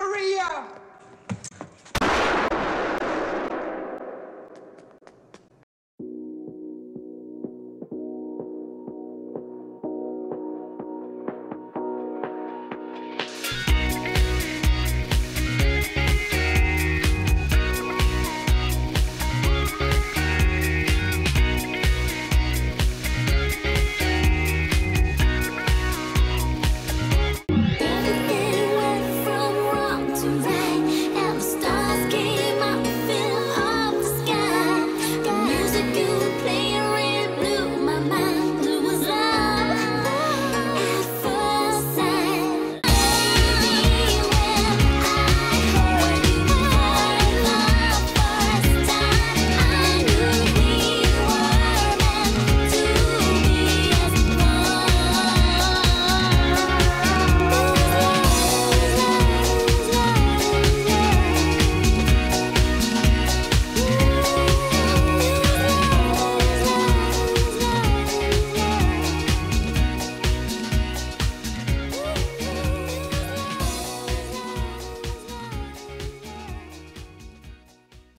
Maria!